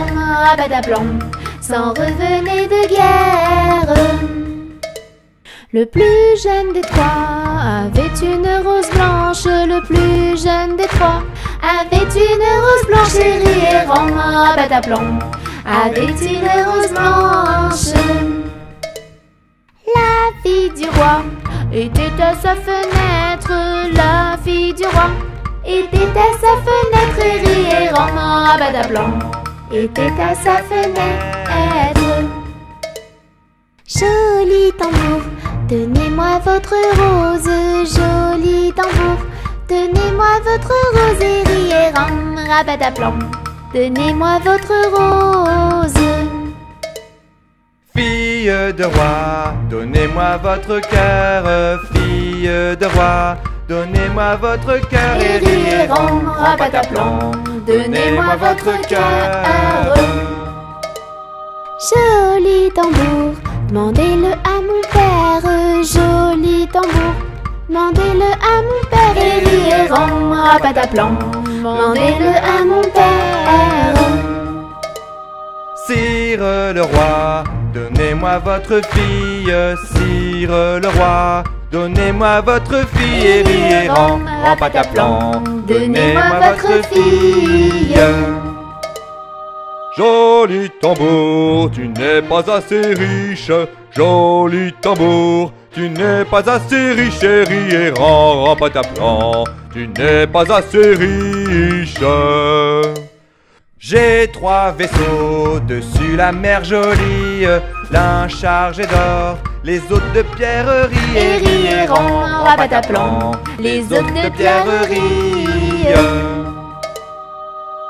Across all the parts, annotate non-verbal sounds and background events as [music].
rabat-à-blanc, s'en revenait de guerre. Le plus jeune des trois avait une rose blanche, le plus jeune des trois avait une rose blanche et riait en rabat-à-blanc, avait une rose blanche. La fille du roi était à sa fenêtre, la fille du roi était à sa fenêtre et riait en rabat-à-blanc, était à sa fenêtre. Joli tambour, Donnez-moi votre rose, joli tambour. Donnez-moi votre rose et riez rabat à plan. Donnez-moi votre rose. Fille de roi, donnez-moi votre cœur, fille de roi. Donnez-moi votre cœur et à plan. Donnez-moi votre cœur. Joli tambour, demandez-le à mon père, joli tambour. Demandez-le à mon père et riez rabat à plan. Demandez-le à mon père. Sire le roi, donnez-moi votre fille, sire le roi. Donnez-moi votre fille et riez rabat à plan. Donnez-moi votre fille. Joli tambour, tu n'es pas assez riche. Joli tambour, tu n'es pas assez riche, chérie, et rends pas ta plan. Tu n'es pas assez riche. J'ai trois vaisseaux dessus la mer jolie, l'un chargé d'or, les autres de pierreries, Et à plan. Les autres de pierreries.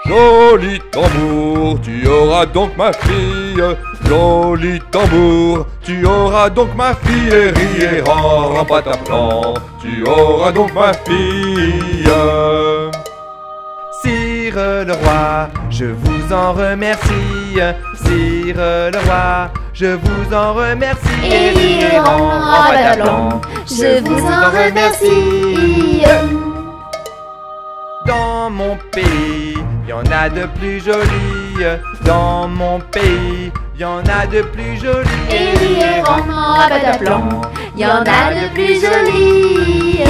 Joli tambour, tu auras donc ma fille. Joli tambour, tu auras donc ma fille. Et riez, rends pas ta plan, tu auras donc ma fille. Sire le roi, je vous en remercie. Sire le roi, je vous en remercie. Et plan. Je vous en remercie. Dans mon pays, y en a de plus jolies. Dans mon pays, y en a de plus jolies. Et rabat à plan. Y en a de plus jolies.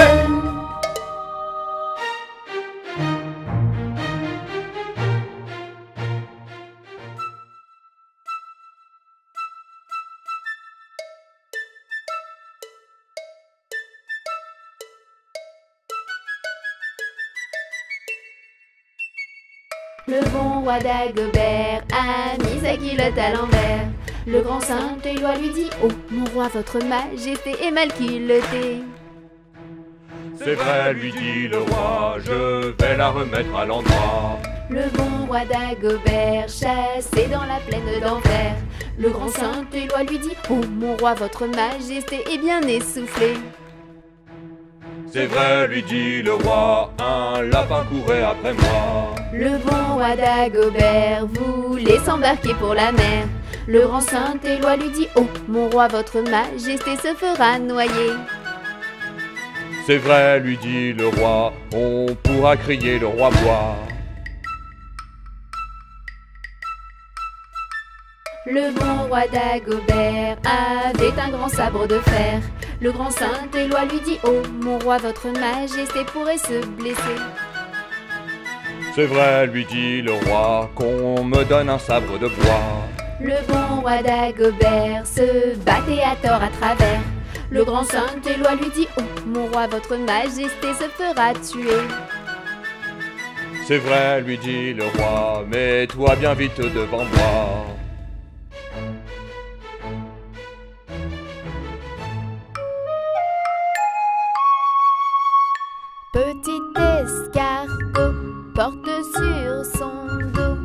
Roi d'Agobert a mis sa culotte à l'envers. Le grand saint Éloi lui dit Oh, mon roi, votre majesté est mal culottée. C'est vrai, lui dit le roi, je vais la remettre à l'endroit. Le bon roi d'Agobert, chassé dans la plaine d'enfer. Le grand saint Éloi lui dit Oh, mon roi, votre majesté est bien essoufflée. C'est vrai, lui dit le roi, un lapin courait après moi. Le bon roi d'Agobert voulait s'embarquer pour la mer. Le grand saint Éloi lui dit Oh, mon roi, votre majesté se fera noyer. C'est vrai, lui dit le roi, on pourra crier le roi bois. Le bon roi d'Agobert avait un grand sabre de fer. Le grand saint Éloi lui dit Oh, mon roi, votre majesté pourrait se blesser. C'est vrai, lui dit le roi, qu'on me donne un sabre de bois. Le bon roi d'Agobert se battait à tort à travers. Le grand saint Éloi lui dit Oh, mon roi, votre majesté se fera tuer. C'est vrai, lui dit le roi, mets-toi bien vite devant moi. Porte sur son dos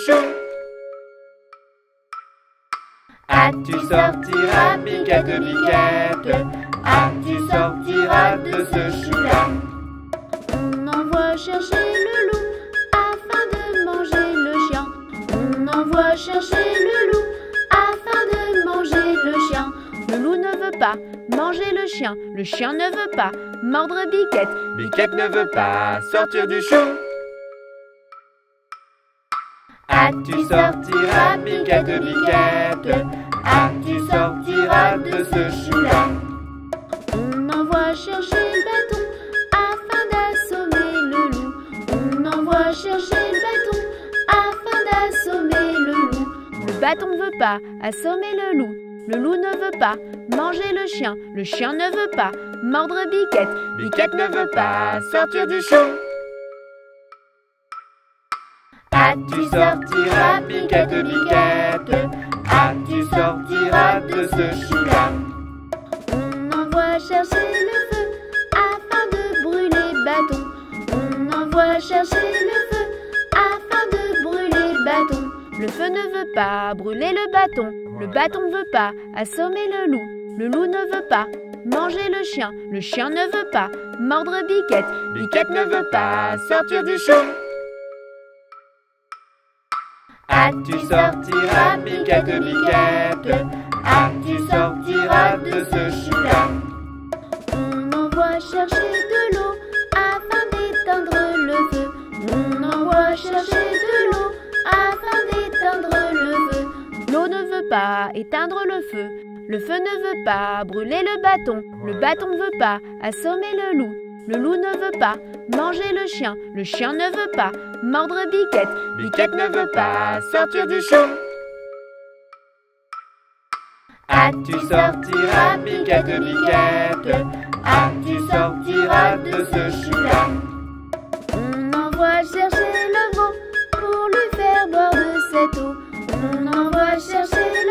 sortir du chou. Ah, tu sortiras, piquette, piquette. Ah, tu sortiras de ce chou-là? On envoie chercher le loup afin de manger le chien. On envoie chercher le loup afin de manger le chien. Le loup ne veut pas manger le chien. Le chien ne veut pas mordre Biquette. Biquette ne veut pas sortir du chou. Ah, tu sortiras, piquette, piquette. Ah, tu sortiras de ce chou-là. On envoie chercher le bâton afin d'assommer le loup. On envoie chercher le bâton afin d'assommer le loup. Le bâton ne veut pas assommer le loup. Le loup ne veut pas manger le chien. Le chien ne veut pas mordre Biquette. Biquette ne veut pas sortir du chou. Tu sortiras, piquette, piquette. Tu sortiras de ce chou-là? On envoie chercher le feu afin de brûler le bâton. On envoie chercher le feu afin de brûler le bâton. Le feu ne veut pas brûler le bâton. Le bâton ne veut pas assommer le loup. Le loup ne veut pas manger le chien. Le chien ne veut pas mordre Biquette. Biquette ne veut pas sortir du chou. Ah, tu sortiras, piquette, piquette. Ah, tu sortiras de ce chou-là. On envoie chercher de l'eau afin d'éteindre le feu. On envoie chercher de l'eau afin d'éteindre le feu. L'eau ne veut pas éteindre le feu. Le feu ne veut pas brûler le bâton. Le bâton ne veut pas assommer le loup. Le loup ne veut pas manger le chien. Le chien ne veut pas mordre Biquette. Biquette ne veut pas sortir du chou. Ah, tu sortiras, piquette, piquette. Ah, tu sortiras de ce chou-là? On envoie chercher le veau pour lui faire boire de cette eau. On envoie chercher le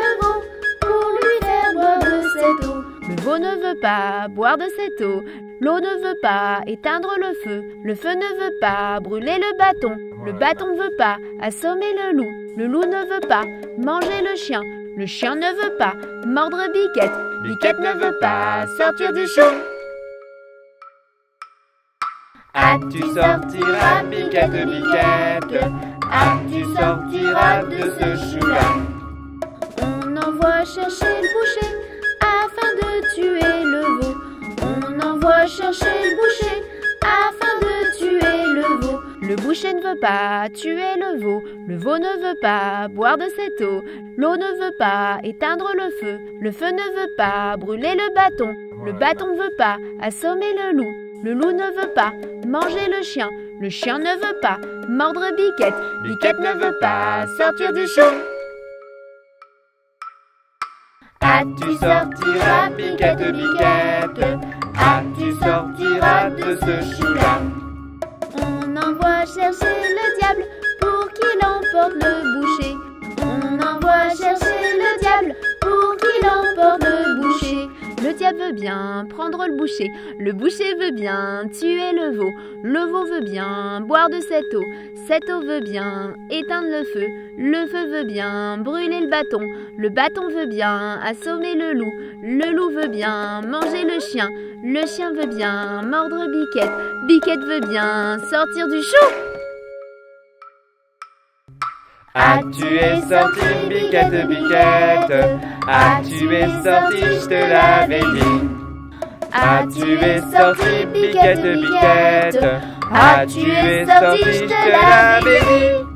ne veut pas boire de cette eau. L'eau ne veut pas éteindre le feu. Le feu ne veut pas brûler le bâton. Le bâton ne veut pas assommer le loup. Le loup ne veut pas manger le chien. Le chien ne veut pas mordre Biquette. Biquette ne veut pas sortir du chou. Ah, tu sortiras, piquette, piquette. Ah, tu sortiras de ce chou-là. On envoie chercher le boucher chercher le boucher afin de tuer le veau. Le boucher ne veut pas tuer le veau. Le veau ne veut pas boire de cette eau. L'eau ne veut pas éteindre le feu. Le feu ne veut pas brûler le bâton. Le bâton ne veut pas assommer le loup. Le loup ne veut pas manger le chien. Le chien ne veut pas mordre Biquette. Biquette ne veut pas sortir du chou. Ah, tu sortiras, piquette, piquette. Tu sortiras de ce chou-là. On envoie chercher le diable pour qu'il emporte le boucher. On envoie chercher Veut bien prendre le boucher. Le boucher veut bien tuer le veau. Le veau veut bien boire de cette eau. Cette eau veut bien éteindre le feu. Le feu veut bien brûler le bâton. Le bâton veut bien assommer le loup. Le loup veut bien manger le chien. Le chien veut bien mordre Biquette. Biquette veut bien sortir du chou. Ah, tu es sorti, biquette, biquette? Ah, tu es sorti, je te l'avais dit? Ah, tu es sorti, piquette, piquette. Ah, tu es sorti, je te l'avais dit?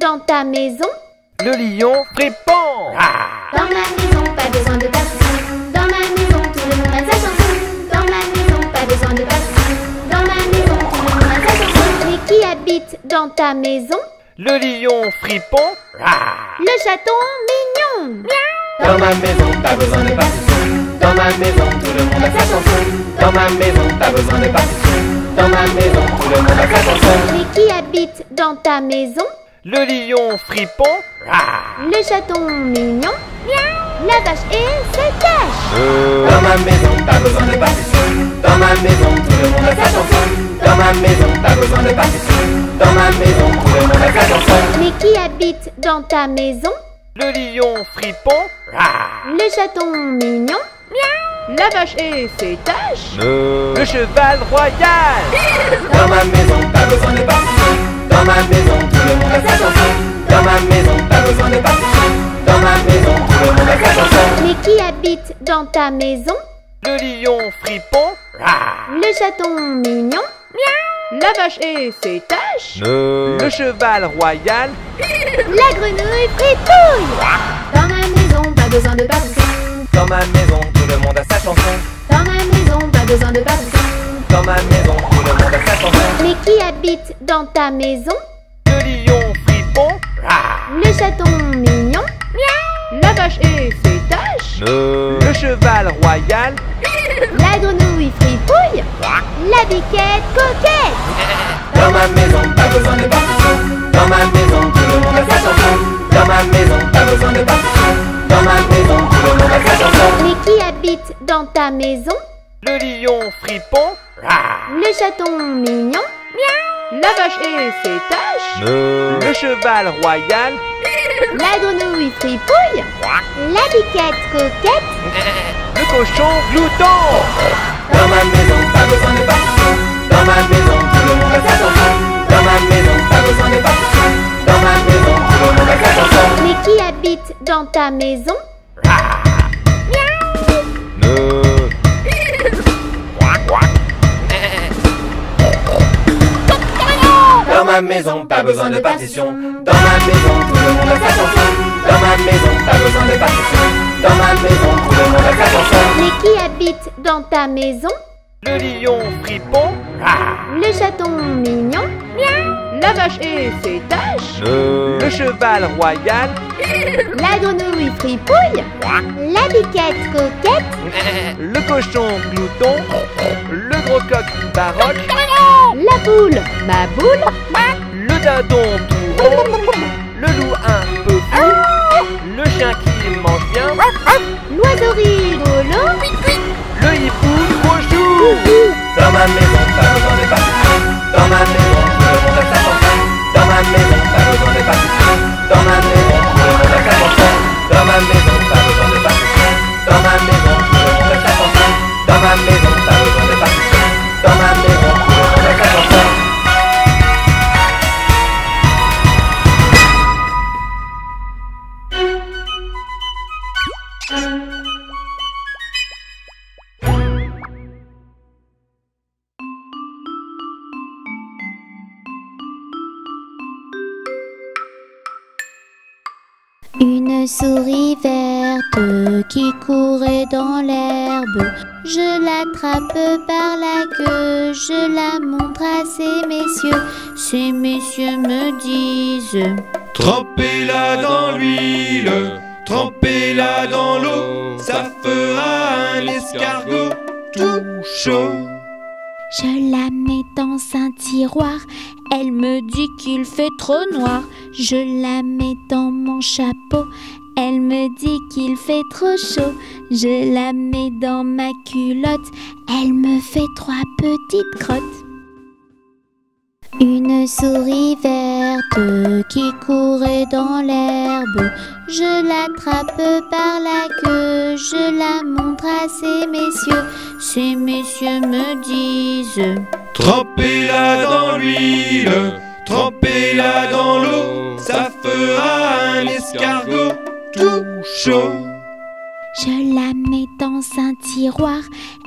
Dans ta maison Le lion fripon. Dans ma maison, pas besoin de partition. Dans ma maison, tout le monde a sa chanson. Dans ma maison, pas besoin de partition. Dans ma maison, tout le monde a sa chanson. Mais qui habite dans ta maison? Le lion fripon. Le chaton mignon. Dans ma maison, pas besoin de partition. Dans ma maison, tout le monde a sa chanson. Dans ma maison, pas besoin de partition. Dans ma maison, tout le monde a sa chanson. Mais qui habite dans ta maison? Le lion fripon. Le chaton mignon. La vache et ses taches. Dans ma maison, pas besoin de partition. Dans ma maison, tout le monde a sa chanson. Dans ma maison, pas besoin de partition. Dans ma maison, tout le monde a sa chanson. Mais qui habite dans ta maison? Le lion fripon. Le chaton mignon. La vache et ses taches. Le cheval royal. Dans ma maison, pas besoin de partition. Dans ma maison, tout le monde a sa chanson. Dans ma maison, pas besoin de partition. Dans ma maison, tout le monde a sa chanson. Mais qui habite dans ta maison? Le lion fripon. Le chaton mignon. La vache et ses taches. Le cheval royal. [laughs] La grenouille fripouille. Dans ma maison, pas besoin de partition. Dans ma maison, tout le monde a sa chanson. Dans ma maison, pas besoin de partition. Dans ma maison, tout le monde a sa chanson. Mais qui habite dans ta maison? Le. Le chaton mignon. La vache et ses taches. Le cheval royal. La grenouille fripouille. La biquette coquette. [laughs] Dans ma maison, pas besoin de partition. Dans ma maison, tout le monde a sa chanson. Dans ma maison, pas besoin de partition. Dans ma maison, tout le monde a sa chanson. Mais qui habite dans ta maison? Le lion fripon. Le chaton mignon. La vache et ses taches. Le cheval royal. La grenouille fripouille. La biquette coquette. Le cochon glouton. Dans ma maison, pas besoin de partition. Dans ma maison, tout le monde sa chanson. Dans ma maison, pas besoin de partition. Dans ma maison, tout le monde sa chanson. Mais qui habite dans ta maison? Dans ma maison, pas besoin de partition. Dans ma maison, tout le monde a sa chanson. Dans ma maison, pas besoin de partition. Dans ma maison, tout le monde a sa chanson. Mais qui habite dans ta maison? Le lion fripon. Le chaton mignon. La vache et ses taches. Le cheval royal. La grenouille fripouille. La biquette coquette. Le cochon glouton. Le gros coq baroque. La boule, ma boule. Le dindon tout rond. Le loup un peu fou. Le chien qui mange bien. L'oiseau rigolo. Le hibou trop chou. Dans ma maison, pas besoin de. Dans ma maison, Une souris qui courait dans l'herbe. Je l'attrape par la queue, je la montre à ces messieurs. Ces messieurs me disent Trempez-la dans l'huile, trempez-la dans l'eau, ça fera un escargot tout chaud. Je la mets dans un tiroir, elle me dit qu'il fait trop noir. Je la mets dans mon chapeau, elle me dit qu'il fait trop chaud. Je la mets dans ma culotte, elle me fait trois petites crottes. Une souris verte qui courait dans l'herbe. je l'attrape par la queue, je la montre à ces messieurs. Ces messieurs me disent Trempez-la dans l'huile, trempez-la dans l'eau, ça fera un escargot Je la mets dans un tiroir,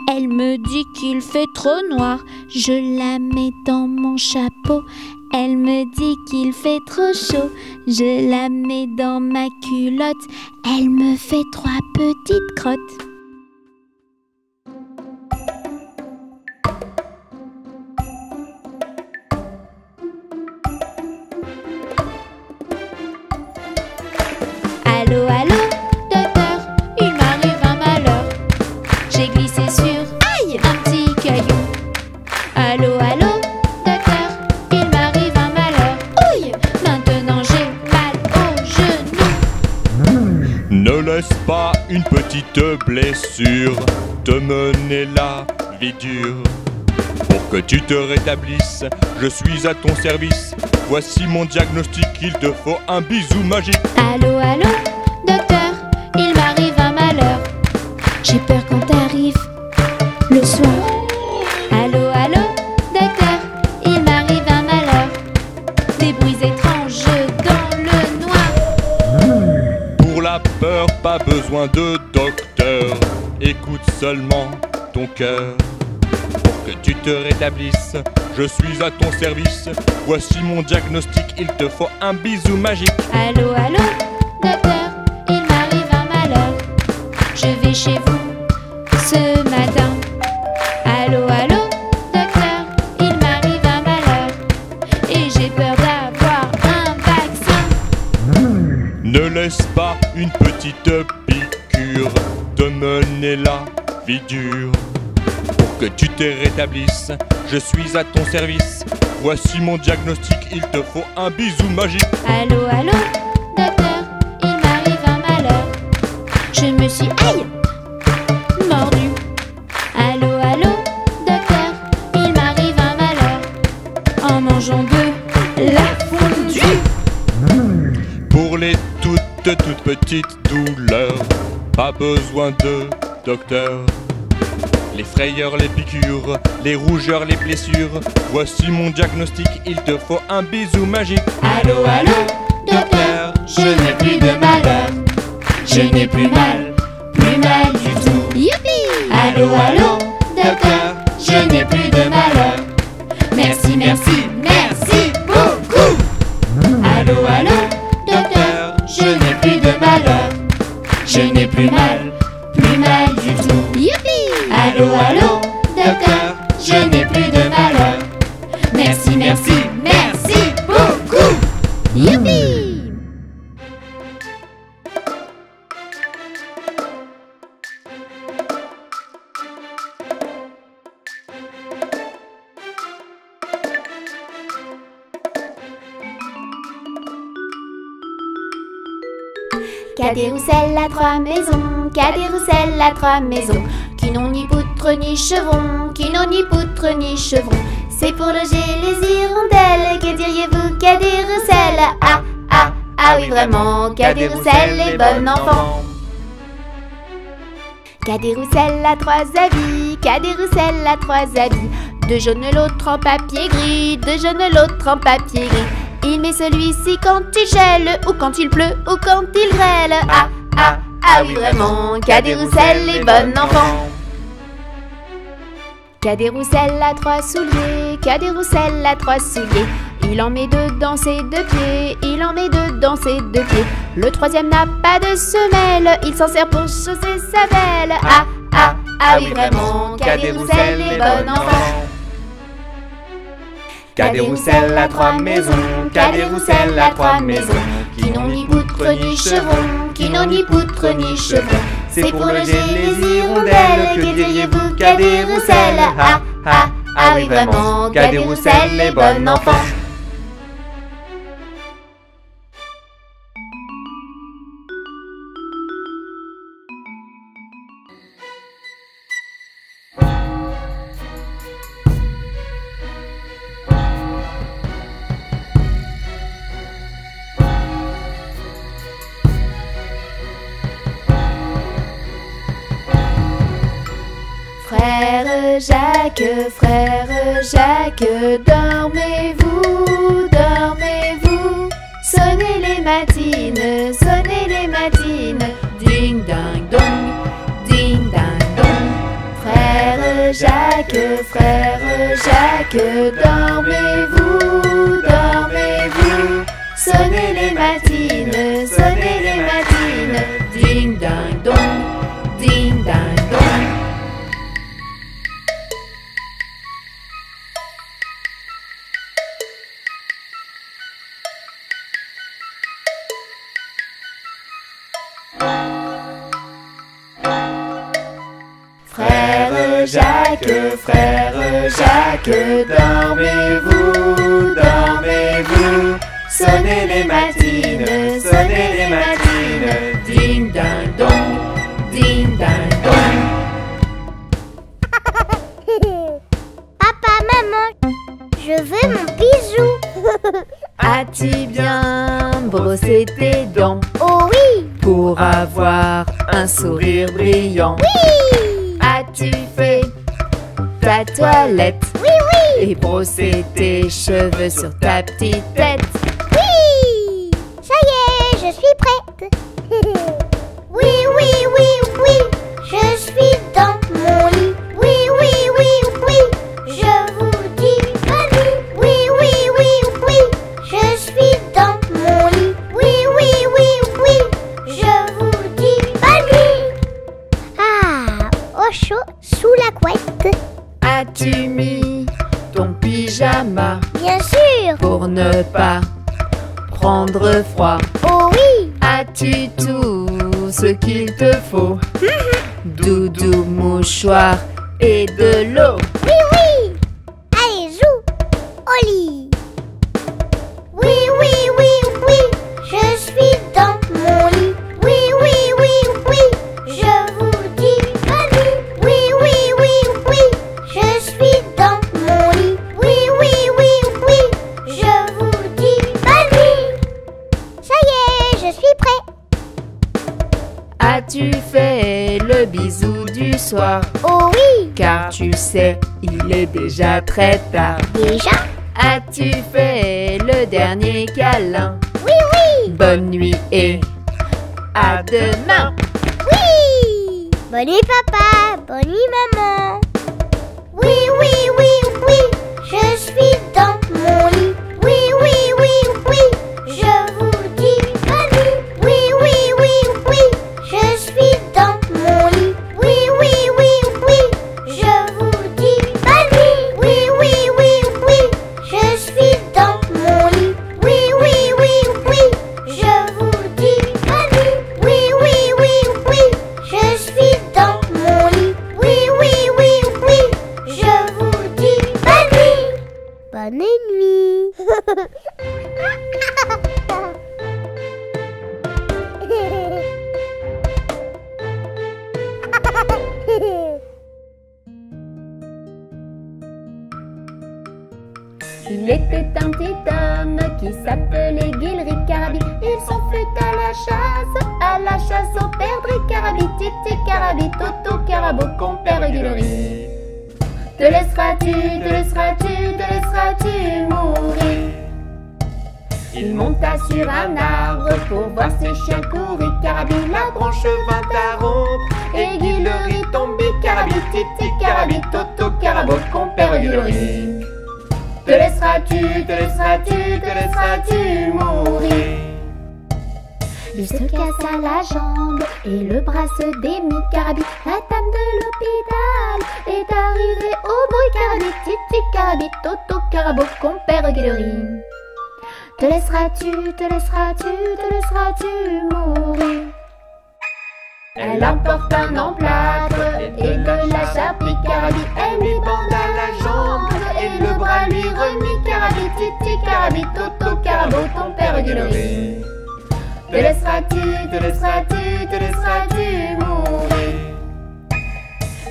elle me dit qu'il fait trop noir. Je la mets dans mon chapeau, elle me dit qu'il fait trop chaud. Je la mets dans ma culotte, elle me fait trois petites crottes. Ne laisse pas une petite blessure te mener la vie dure. Pour que tu te rétablisses, je suis à ton service. Voici mon diagnostic, il te faut un bisou magique. Allô, allô, docteur, il m'arrive un malheur. J'ai peur quand t'arrives le soir. Pas besoin de docteur. Écoute seulement ton cœur. Pour que tu te rétablisses, je suis à ton service. Voici mon diagnostic, il te faut un bisou magique. Allô, allô, docteur, Ne laisse pas une petite piqûre te mener la vie dure. Pour que tu te rétablisses, je suis à ton service. Voici mon diagnostic, il te faut un bisou magique. Allô, allô, docteur, il m'arrive un malheur. Je me suis aïe toutes petites douleurs, pas besoin de docteur. Les frayeurs, les piqûres, les rougeurs, les blessures. Voici mon diagnostic, il te faut un bisou magique. Allô, allô, docteur, je n'ai plus de malheur. Je n'ai plus mal, plus mal du tout. Youpi Allô, allô, docteur, je n'ai plus de malheur. Merci, merci, merci beaucoup. Allô, allô, docteur, je n'ai plus mal, plus mal du tout. Youpi Allô, allô, docteur, je n'ai plus de malheur. Merci, merci, merci a trois maisons, Cadet-Roussel a trois maisons, qui n'ont ni poutre ni chevron, qui n'ont ni poutre ni chevron. C'est pour loger les hirondelles, que diriez-vous, Cadet-Roussel Ah, ah, ah oui vraiment, Cadet-Roussel est bon enfant. Cadet-Roussel a trois habits, Cadet-Roussel a trois habits. De jaune l'autre en papier gris, de jaune l'autre en papier gris. Il met celui-ci quand il gèle, ou quand il pleut, ou quand il grêle. Ah, ah, ah oui vraiment, Cadet-Roussel est bon enfant. Cadet-Roussel a trois souliers, Cadet-Roussel a trois souliers. Il en met deux dans ses deux pieds, il en met deux dans ses deux pieds. Le troisième n'a pas de semelle, il s'en sert pour chausser sa belle. Ah, ah, ah oui vraiment, Cadet-Roussel est bon enfant. Cadet-Roussel a trois maisons, Cadet-Roussel a trois maisons, qui n'ont ni poutre ni chevron, qui n'ont ni poutre ni chevron. C'est pour loger les hirondelles, que diriez-vous, Cadet-Roussel Ah, ah, ah oui vraiment, Cadet-Roussel est bon enfant. Jacques, frère Jacques, dormez-vous, dormez-vous. Sonnez les matines, sonnez les matines, ding ding dong, ding ding dong. Frère Jacques, frère Jacques, dormez-vous, dormez-vous. Sonnez les matines, sonnez les matines, ding ding dong, ding ding Jacques, frère Jacques, dormez-vous, dormez-vous. Sonnez les matines, sonnez les matines, ding ding dong, ding ding dong. [laughs] Papa, maman, je veux mon bijou. [laughs] As-tu bien brossé tes dents? Oh oui, pour avoir un sourire brillant oui, As-tu fait ta toilette oui, oui, et brossé tes cheveux sur ta petite tête oui. Ça y est, je suis prête. [laughs] oui, oui, oui, oui, As-tu mis ton pyjama? Bien sûr. pour ne pas prendre froid. Oh oui. As-tu tout ce qu'il te faut? [laughs] Doudou, mouchoir et de l'eau. Oui, oui soir. Oh oui. Car tu sais, il est déjà très tard. Déjà? As-tu fait le dernier câlin? Oui, oui. Bonne nuit et à demain. Oui. Bonne nuit papa, bonne nuit maman.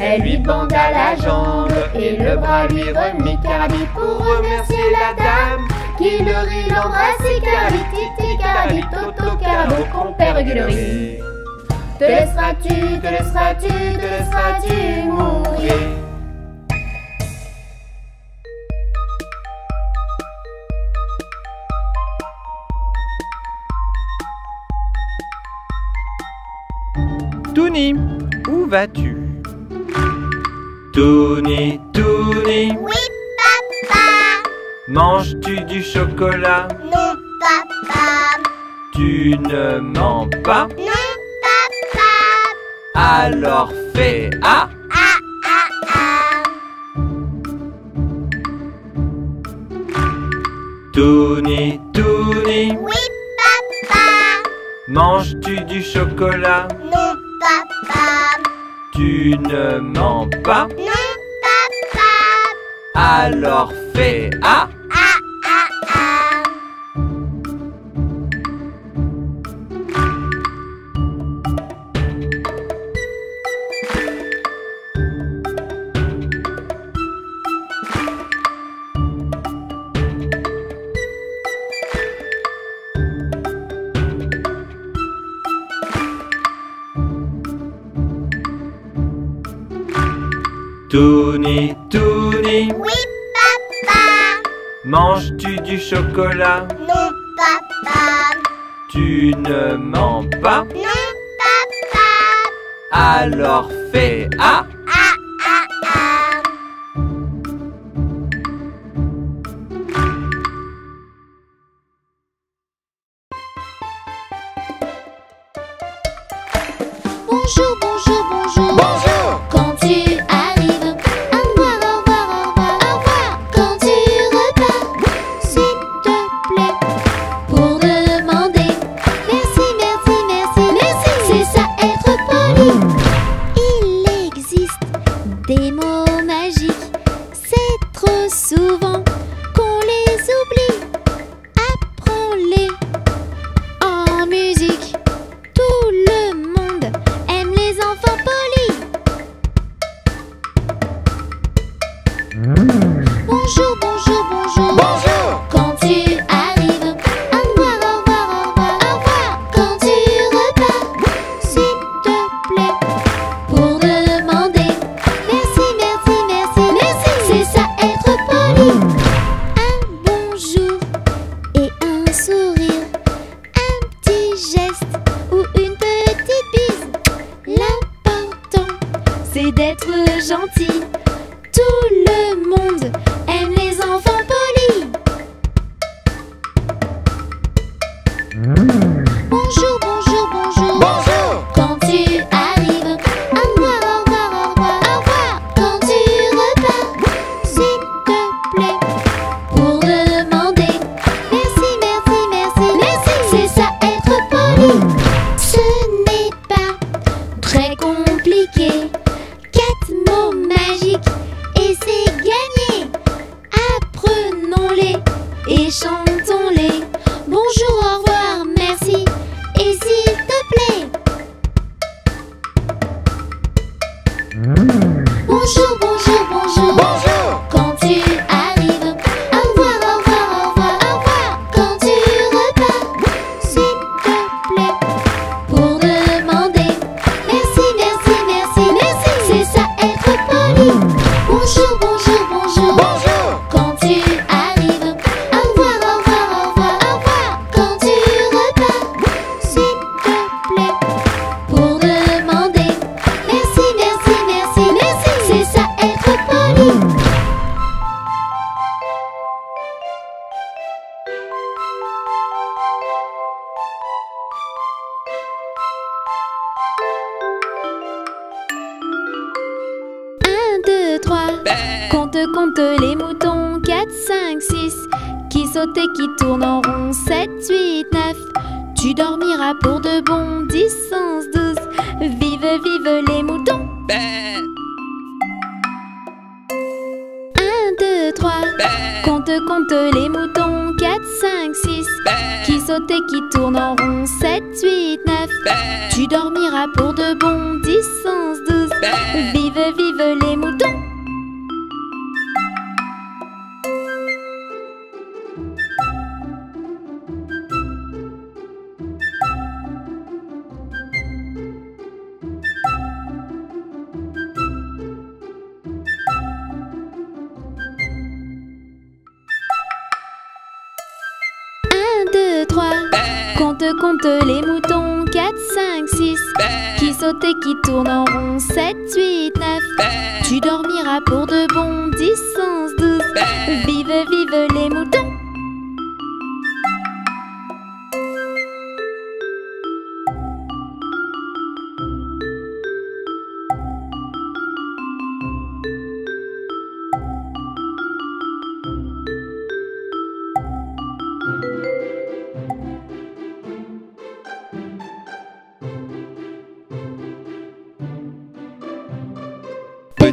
Elle lui banda la jambe et le bras lui remit Carly pour remercier la dame qui le rit l'embrassait Carly, Titi, Carly, Toto, Carlo, compère Guillory. Te laisseras-tu, te laisseras-tu, te laisseras-tu mourir? Tony, où vas-tu? Touni, Touni. Oui, papa. Manges-tu du chocolat? Non, papa. Tu ne mens pas? Non, papa. Alors fais A. Ah, ah, ah. Touni, Touni. Oui, papa. Manges-tu du chocolat? Non. Tu ne mens pas Non, papa. Alors fais A. Ah chocolat Non, papa. Tu ne mens pas Non, papa. Alors fais A. Ah, ah, ah. Bonjour, bonjour, bonjour.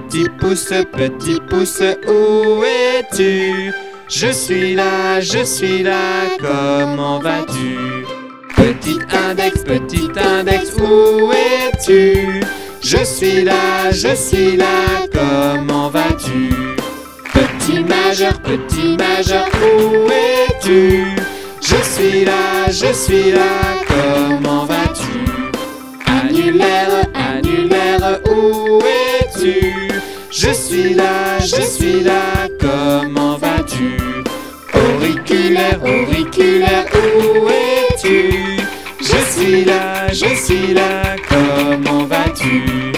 Petit pouce, petit pouce, où es-tu? Je suis là, je suis là, comment vas-tu? Petit index, petit index, où es-tu? Je suis là, je suis là, comment vas-tu? Petit majeur, petit majeur, où es-tu? Je suis là, je suis là, comment vas-tu? Annulaire, annulaire, où es-tu? Je suis là, je suis là, comment vas-tu? Auriculaire, auriculaire, où es-tu? Je suis là, je suis là, comment vas-tu?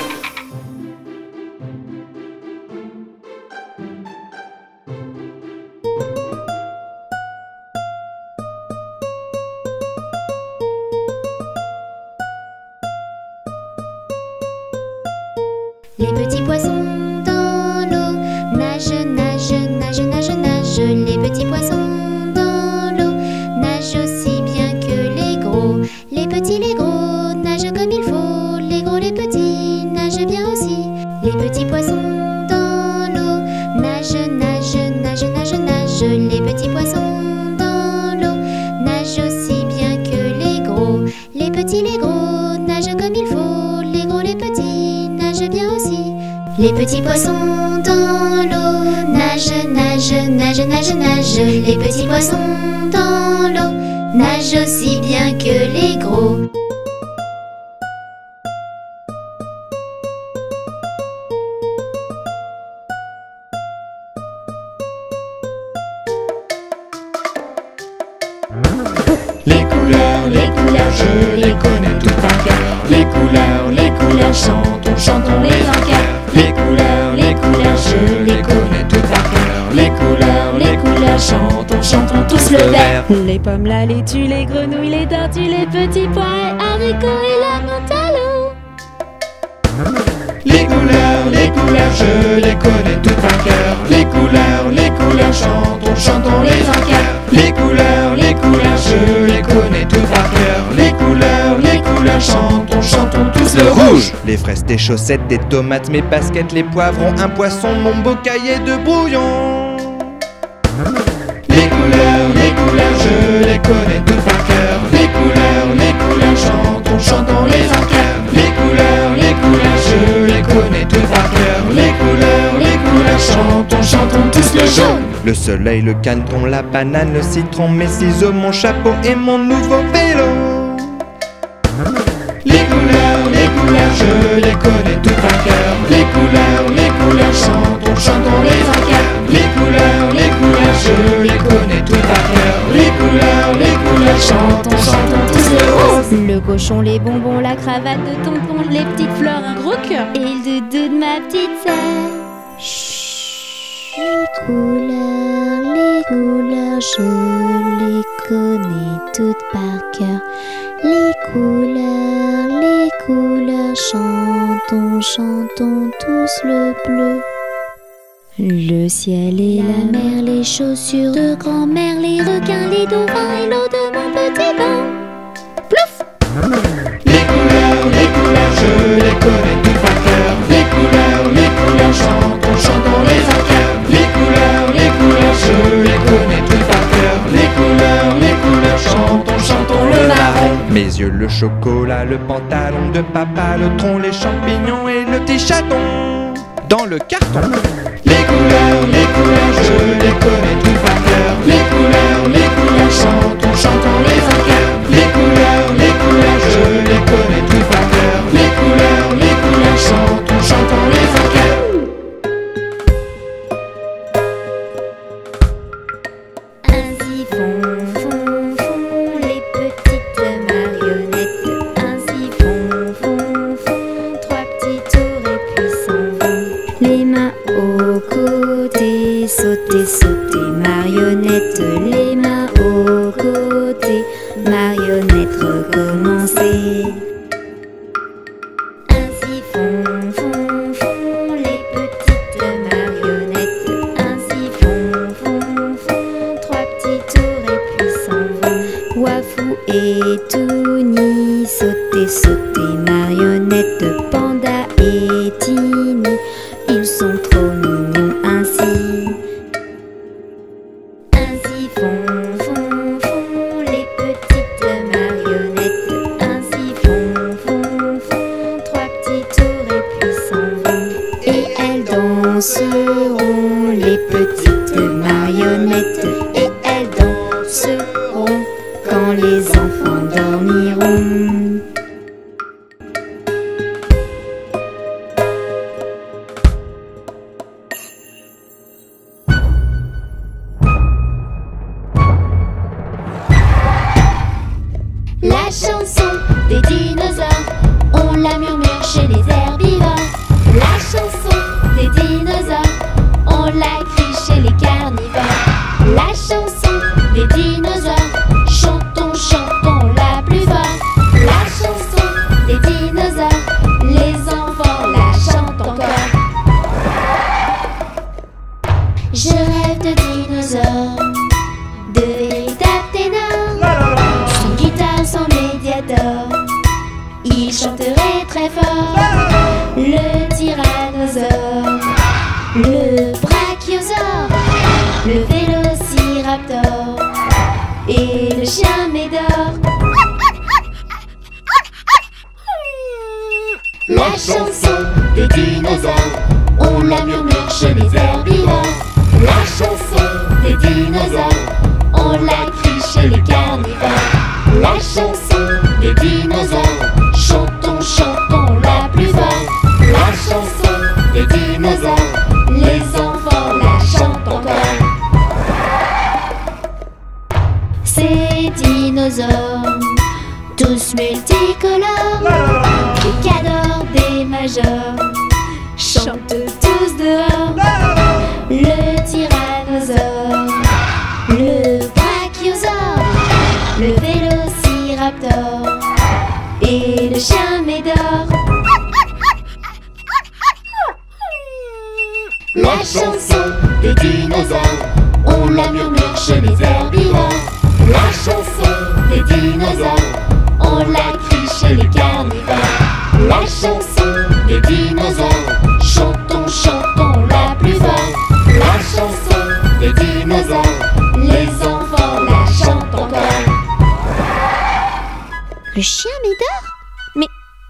Couleurs, les couleurs, je les connais toutes par cœur. Les couleurs, les couleurs, chantons, chantons les encars. Les couleurs, les couleurs, je les connais toutes par cœur. Les couleurs, les couleurs, chantons, chantons tous le vert. Les pommes, la laitue, les grenouilles, les tortues, les petits pois et haricots et la menthe à l'eau. Les couleurs, les couleurs, je les connais toutes par cœur. Les couleurs, les couleurs, chantons, chantons les encars. Les couleurs, les couleurs, je les connais chantons, chantons tous le rouge. Les fraises, tes chaussettes, tes tomates, mes baskets, les poivrons, un poisson, mon beau cahier de brouillon. Les couleurs, les couleurs, je les connais toutes par cœur. Les couleurs, les couleurs, chantons, chantons les encars. Les couleurs, les couleurs, je les connais toutes par cœur. Les couleurs, les couleurs, chantons, chantons tous le jaune. Le soleil, le caneton, la banane, le citron, mes ciseaux, mon chapeau et mon nouveau vélo. Je les connais toutes par cœur. Les couleurs, les couleurs, chantons, chantons les encars. Les couleurs, les couleurs, je les connais toutes par cœur. Les couleurs, les couleurs, chantons, chantons tous le rose. Le cochon, les bonbons, la cravate de tonton, les petites fleurs, un gros cœur et le doudou de ma petite sœur. Les couleurs, les couleurs, je les connais toutes par cœur. Les couleurs, chantons, chantons tous le bleu. Le ciel et la mer, les chaussures de grand-mère, les requins, les dauphins et l'eau de mon petit bain. Les couleurs, les couleurs, je les connais le chocolat, le pantalon de papa, le tronc, les champignons et le petit chaton. Dans le carton. Les couleurs, les couleurs, je les connais toutes par cœur. Les couleurs, les couleurs, chantons, chantons les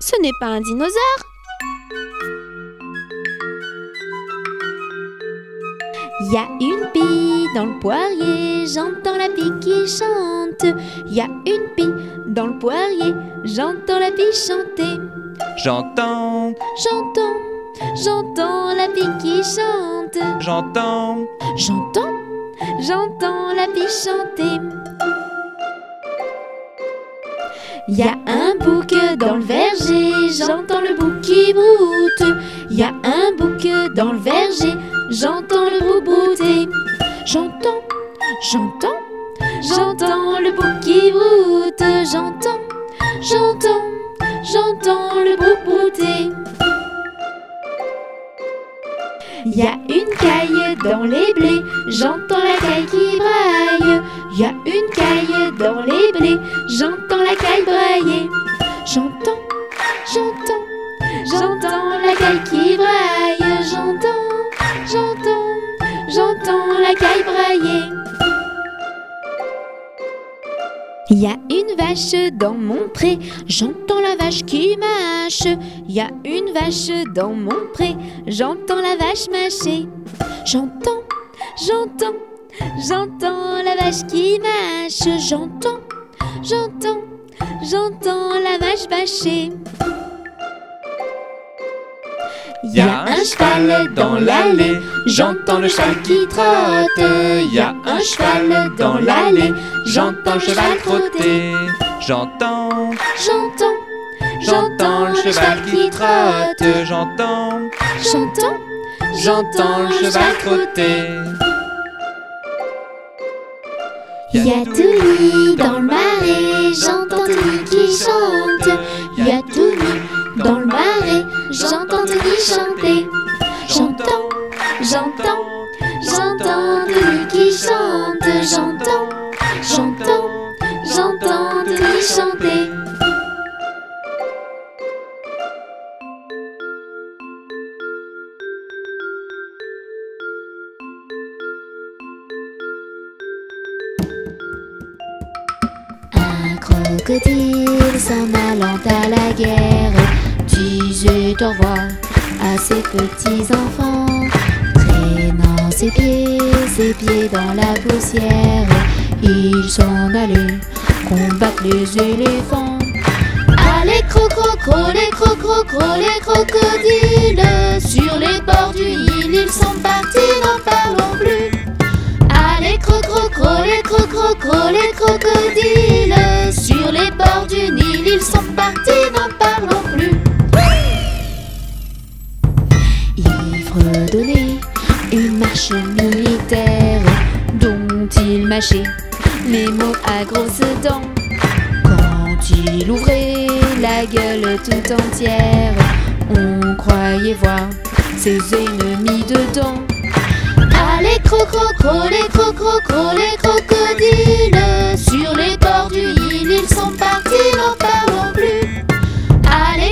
ce n'est pas un dinosaure Y a une pie dans le poirier, j'entends la pie qui chante. Y a une pie dans le poirier, j'entends la pie chanter. J'entends, J'entends, j'entends la pie qui chante. j'entends, J'entends, j'entends la pie chanter. Y a un bouc dans le verger, j'entends le bouc qui broute. Y a un bouc dans le verger, j'entends le bouc brouter. J'entends, j'entends, j'entends le bouc qui broute. J'entends, j'entends, j'entends le bouc brouter. Y a une caille dans les blés, j'entends la caille qui braille. Y a une caille dans les blés, j'entends la caille brailler. J'entends, j'entends, j'entends la caille qui braille. J'entends, j'entends, j'entends la caille brailler. Y a une vache dans mon pré, j'entends la vache qui mâche. Y a une vache dans mon pré, j'entends la vache mâcher. J'entends, j'entends, j'entends la vache qui mâche. J'entends, j'entends, j'entends la vache vacher. y a un cheval dans l'allée, j'entends le cheval qui trotte. Y a un cheval dans l'allée, j'entends le cheval trotter. J'entends, J'entends, j'entends le cheval qui trotte. J'entends, j'entends, j'entends le cheval trotter. Y a Touli dans le marais, j'entends chanter. J'entends, j'entends, j'entends Touli qui chante. J'entends, j'entends, j'entends Touli chanter. Un crocodile s'en allant à la guerre disait au revoir à ses petits enfants, traînant ses pieds, ses pieds dans la poussière. Il s'en allait combattre les éléphants. Allez crocro, les crocro, les crocodiles sur les bords du Nil, ils sont partis, n'en parlons plus. Allez crocro, les crocro, les crocodiles Sur les bords du Nil, ils sont partis, n'en parlons plus Une marche militaire Dont il mâchait les mots à grosses dents. Quand il ouvrait la gueule tout entière On croyait voir ses ennemis dedans. Crocro, les crocro, les crocodiles Sur les bords du Nil, ils sont partis, n'en parlons plus.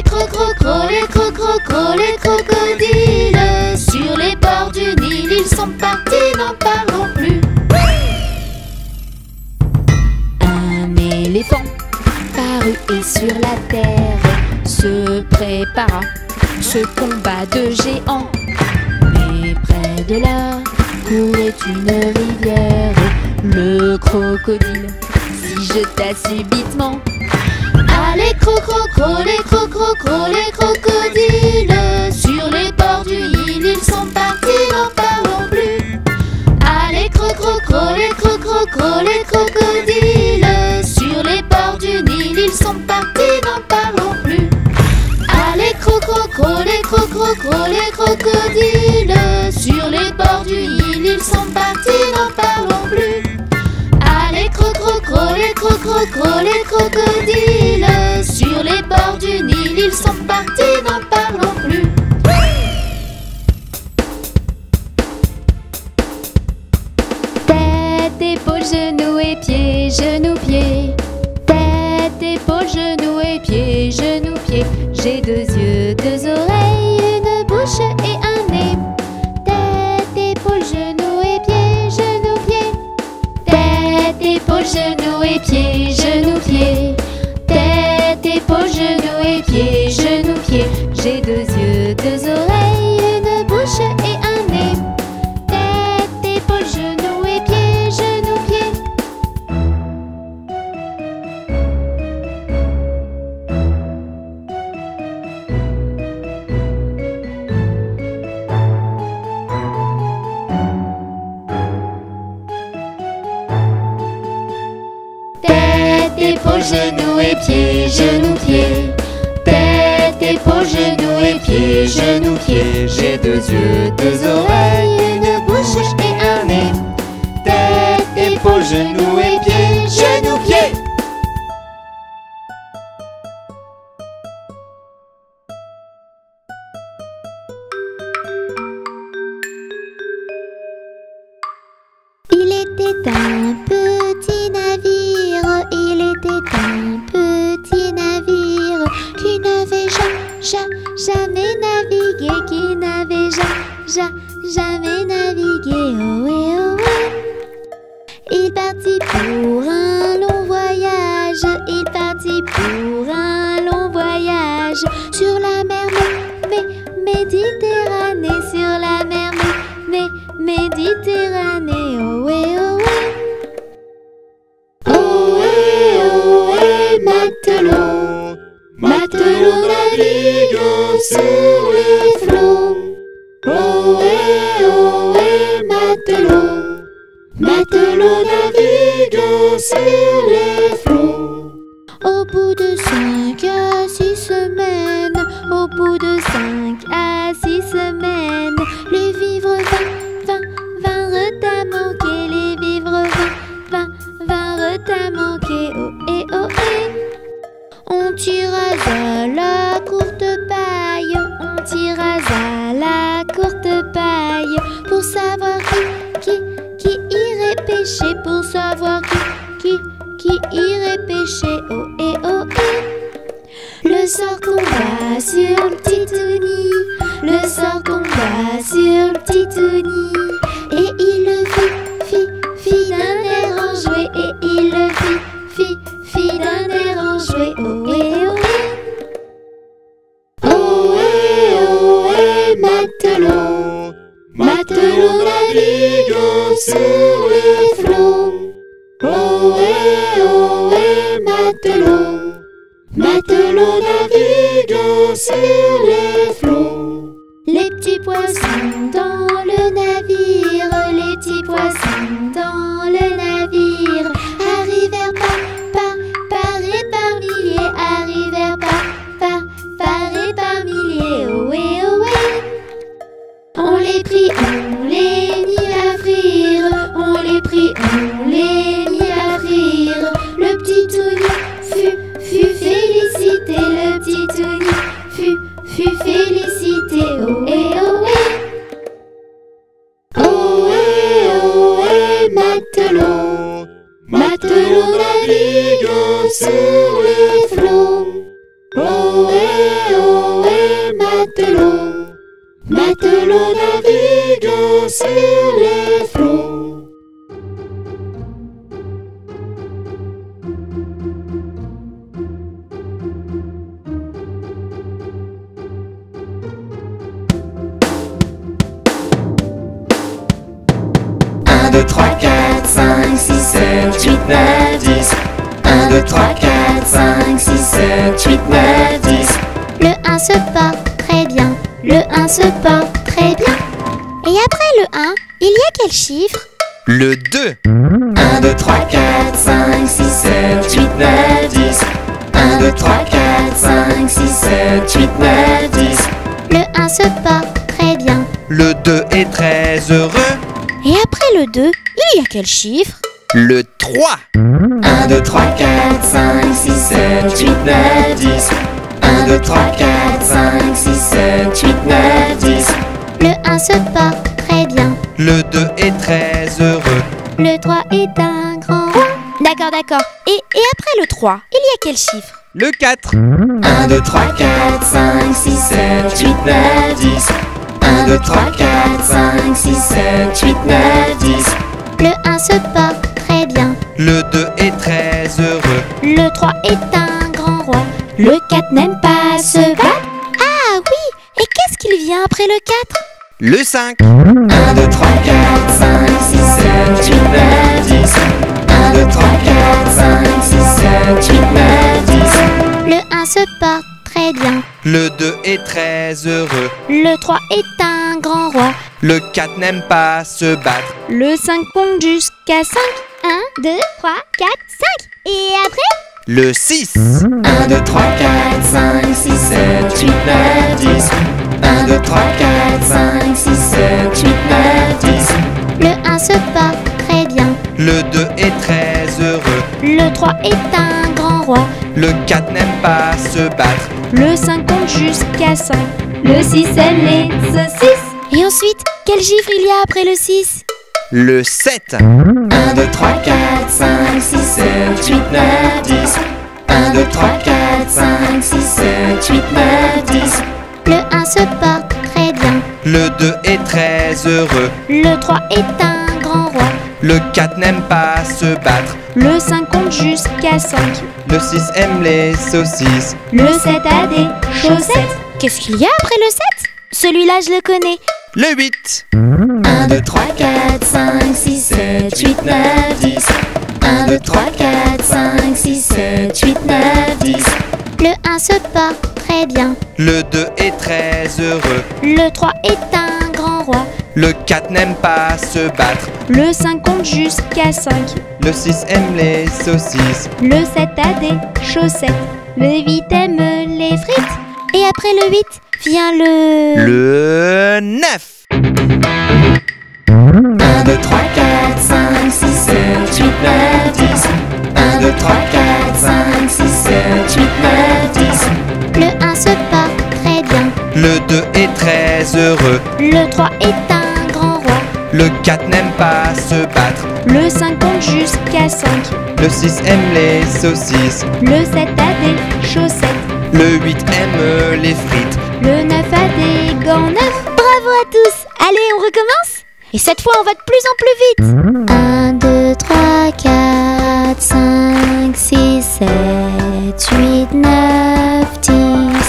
Crocro, les crocro, les crocodiles Un éléphant parut et sur la terre Se prépara ce combat de géants. Mais près de là courait une rivière. Le crocodile. S'y jeta subitement. Allez crocro, les crocro, les crocodiles. Sur les bords du Nil, ils sont partis, n'en parlons plus. Allez crocro, les crocro, les crocodiles sont partis, n'en parlons plus. Allez crocro, les crocro, les crocodiles Sur les bords du Nil, ils sont partis, n'en parlons plus. Allez crocro, les crocro, les crocodiles Sur les bords du Nil, ils sont partis, n'en parlons plus. Tête, épaules, genoux et pieds, genoux, pieds yeux, deux oreilles, une bouche et un nez. Tête, épaules, genoux et pieds, genoux, pieds. Il était un petit navire, il était un petit navire qui n'avait ja- ja- jamais navigué, qui n'avait ja- ja- jamais navigué. Ohé, ohé. Il partit pour un long voyage, il partit pour un long voyage sur la mer Mé- Mé- Méditerranée, sur la mer Mé- Méditerranée. Ohé. Navigue pêcher. Oh et oh et. Le sort tomba sur le petit. Le sort tomba sur le petit. Et il le fit, fit, fit d'un air enjoué. Et il le fit, fit, fit d'un air enjoué. Oh et oh et. Ohé, ohé, matelot, matelot naviguant sur les flots. Ohé, ohé, matelot, matelot naviguant sur les flots. Les petits poissons dans le navire, les petits poissons quel chiffre Le 3. 1, 2, 3, 4, 5, 6, 7, 8, 9, 10. 1, 2, 3, 4, 5, 6, 7, 8, 9, 10. Le 1 se porte très bien. Le 2 est très heureux. Le 3 est un grand. D'accord, d'accord. Et, et après le 3, il y a quel chiffre Le 4. 1, 2, 3, 4, 5, 6, 7, 8, 9, 10. 1, 2, 3, 4, 5, 6, 7, 8, 9, 10. Le 1 se porte très bien. Le 2 est très heureux. Le 3 est un grand roi. Le 4 n'aime pas se battre. Ah oui Et qu'est-ce qu'il vient après le 4 Le 5. 1, 2, 3, 4, 5, 6, 7, 8, 9, 10. 1, 2, 3, 4, 5, 6, 7, 8, 9, 10. Le 1 se porte très bien. Le 2 est très heureux. Le 3 est un grand roi. Le 4 n'aime pas se battre. Le 5 compte jusqu'à 5. 1, 2, 3, 4, 5. Et après? Le 6. 1, 2, 3, 4, 5, 6, 7, 8, 9, 10. 1, 2, 3, 4, 5, 6, 7, 8, 9, 10. Le 1 se porte très bien. Le 2 est très heureux. Le 3 est un grand roi. Le 4 n'aime pas se battre. Le 5 compte jusqu'à 5. Le 6 aime les saucisses. Et ensuite, quel chiffre il y a après le 6 Le 7. 1, 2, 3, 4, 5, 6, 7, 8, 9, 10. 1, 2, 3, 4, 5, 6, 7, 8, 9, 10. Le 1 se porte très bien. Le 2 est très heureux. Le 3 est un grand roi. Le 4 n'aime pas se battre. Le 5 compte jusqu'à 5. Le 6 aime les saucisses. Le 7 a des chaussettes. Qu'est-ce qu'il y a après le 7 Celui-là, je le connais. Le 8. 1, 2, 3, 4, 5, 6, 7, 8, 9, 10. 1, 2, 3, 4, 5, 6, 7, 8, 9, 10. Le 1 se porte très bien. Le 2 est très heureux. Le 3 est un grand roi. Le 4 n'aime pas se battre. Le 5 compte jusqu'à 5. Le 6 aime les saucisses. Le 7 a des chaussettes. Le 8 aime les frites. Et après le 8 vient le... Le 9. 1, 2, 3, 4, 5, 6, 7, 8, 9, 10. 1, 2, 3, 4, est très heureux. Le 3 est un grand roi. Le 4 n'aime pas se battre. Le 5 compte jusqu'à 5. Le 6 aime les saucisses. Le 7 a des chaussettes. Le 8 aime les frites. Le 9 a des gants neufs. Bravo à tous Allez, on recommence Et cette fois, on va de plus en plus vite. 1, 2, 3, 4, 5, 6, 7, 8, 9, 10.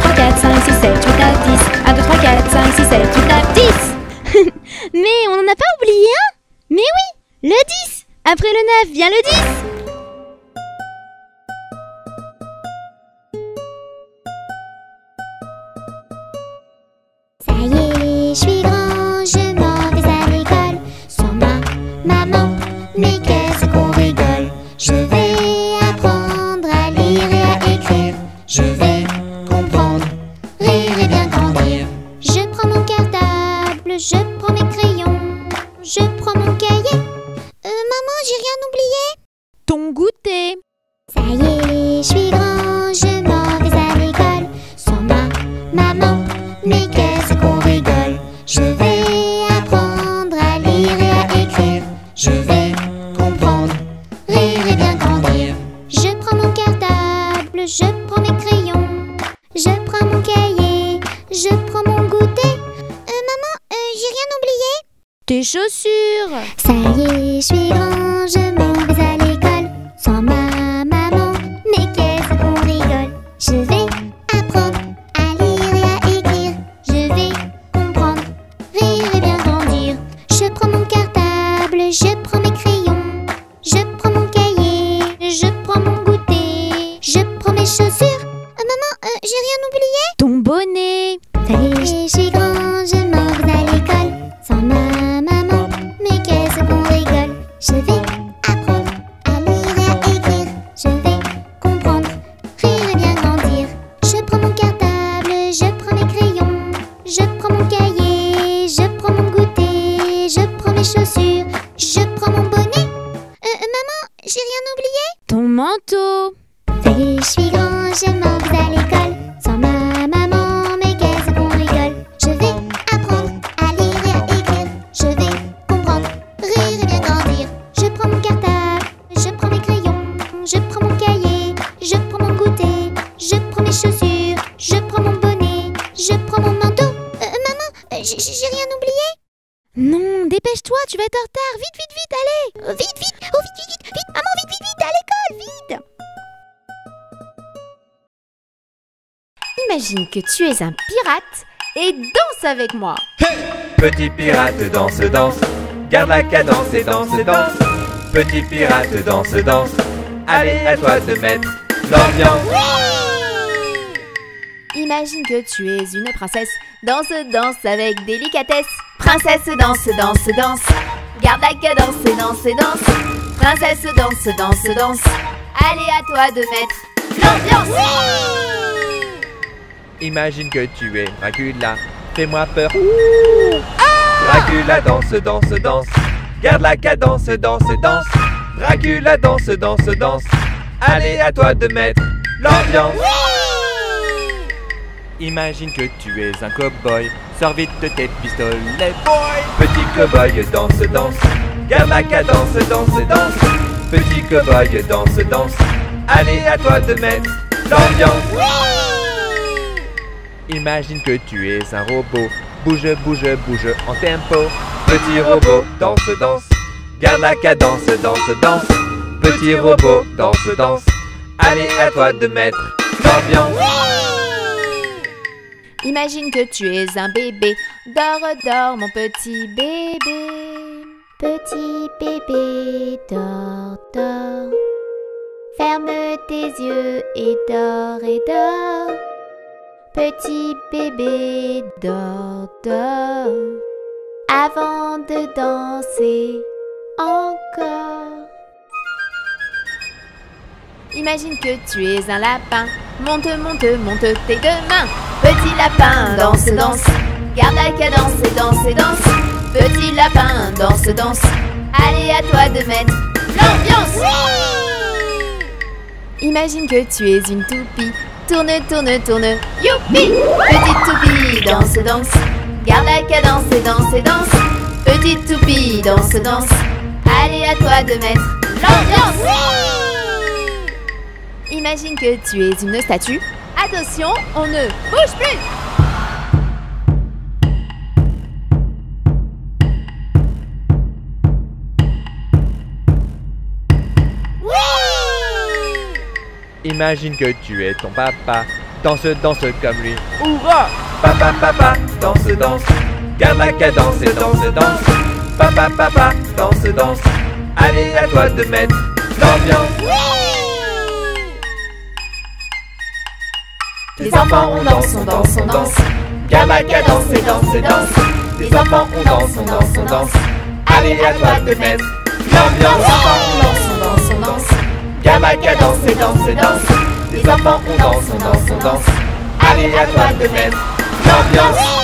4, 5, 6, 7, 8, 9, 10. 1, 2, 3, 4, 5, 6, 7, 8, 9, 10. Mais on n'en a pas oublié un? Mais oui, le 10 Après le 9 vient le 10 mi que que tu es un pirate et danse avec moi. Petit pirate danse, danse, garde la cadence et danse, danse. Petit pirate danse, danse, allez à toi de mettre l'ambiance. Imagine que tu es une princesse. Danse, danse avec délicatesse. Princesse, danse, danse, danse. Garde la cadence et danse, danse. Princesse, danse, danse, danse. Allez à toi de mettre l'ambiance. Imagine que tu es Dracula, fais-moi peur. Dracula danse, danse, danse, garde la cadence, danse, danse. Dracula danse, danse, danse, allez à toi de mettre l'ambiance. Imagine que tu es un cow-boy, sors vite de tes pistolets, boy. Petit cow-boy danse, danse, garde la cadence, danse, danse. Petit cow-boy danse, danse, allez à toi de mettre l'ambiance. Imagine que tu es un robot, bouge, bouge, bouge en tempo. Petit robot, danse, danse, garde la cadence, danse, danse. Petit robot, danse, danse, allez à toi de mettre l'ambiance. Imagine que tu es un bébé. Dors, dors, mon petit bébé. Petit bébé, dors, dors. Ferme tes yeux et dors et dors. Petit bébé dors, dors avant de danser encore. Imagine que tu es un lapin. Monte, monte, monte tes deux mains. Petit lapin, danse, danse. Garde la cadence et danse et danse. Petit lapin, danse, danse. Allez à toi de mettre l'ambiance. Imagine que tu es une toupie. Tourne, tourne, tourne. Youpi! Petite toupie, danse, danse. Garde la cadence et danse et danse. Petite toupie, danse, danse. Allez, à toi de mettre l'ambiance. Imagine que tu es une statue. Attention, on ne bouge plus. Imagine que tu es ton papa. Danse, danse comme lui. Hurrah Papa, papa, danse, danse. Garde la cadence et danse, danse. Papa, papa, danse, danse. Allez, à toi de mettre l'ambiance. Les enfants, on danse, on danse, on danse. Garde la cadence et danse, danse. Les enfants, on danse, on danse, on danse. Allez, à toi de mettre Les l'ambiance. enfants, on danse, on danse, on danse. Et danse, et danse. Les enfants, on danse, on danse, on danse. Allez, à toi de mettre l'ambiance.